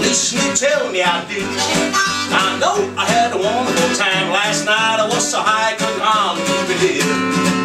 Listen, you tell me I did. I know I had a wonderful time last night. I was so high I couldn't hardly.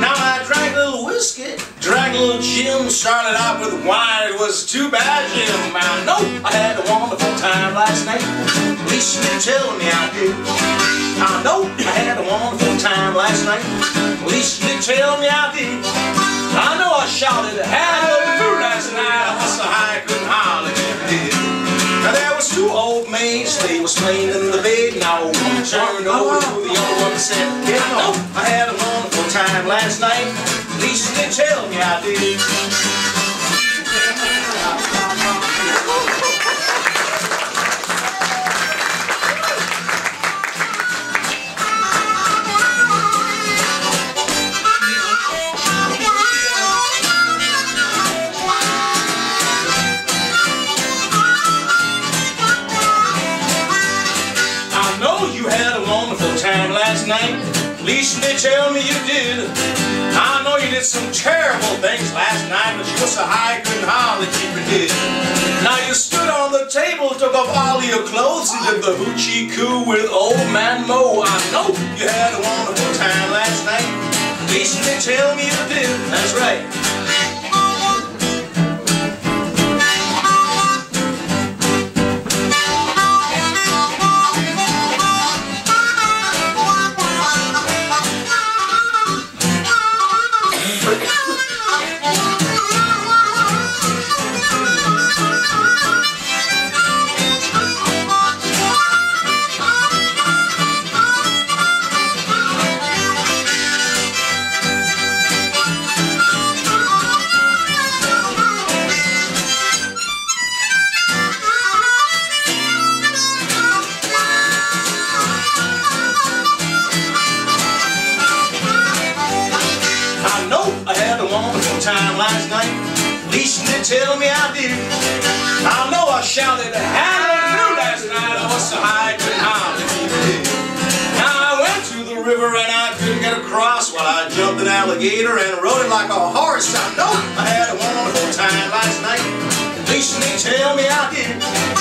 Now I drank a little whiskey, drank a little gin. Started out with wine. It was too bad, Jim. I know I had a wonderful time last night. Listen, you tell me I did. I know I had a wonderful time last night. Listen, you tell me I did. And said, I had a wonderful time last night. At least they tell me I did. Night. Least they tell me you did. I know you did some terrible things last night, but you were so high you couldn't hardly keep it in. Now you stood on the table, took off all your clothes, and did the hoochie coo with old man Mo. I know you had a wonderful time last night. Least they tell me you did. That's right. I least they tell me I did. I know I shouted a hallelujah last night. I was so high I couldn't hardly. Now I went to the river and I couldn't get across. While I jumped an alligator and rode it like a horse. I know I had a wonderful time last night. At least they tell me I did.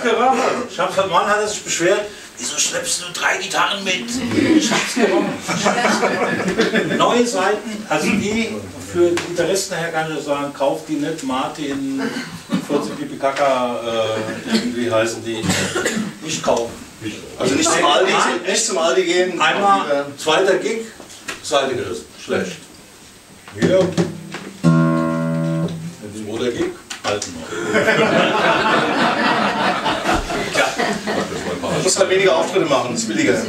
Hab's gerochen. Ich hab's, der Mann hat sich beschwert. Wieso schleppst du drei Gitarren mit? Ich hab's gerochen. Neue Seiten, also die für Gitarristen her kann ich sagen, kauft die nicht. Martin, 40 Pipi Kaka, äh, irgendwie heißen die. Nicht kaufen. Also nicht zum Aldi, nicht zum Aldi gehen. Einmal, zweiter Gig, Seite gerissen. Schlecht. Hier. Zweiter Gig, halten noch. halt weniger Auftritte machen, das ist billiger.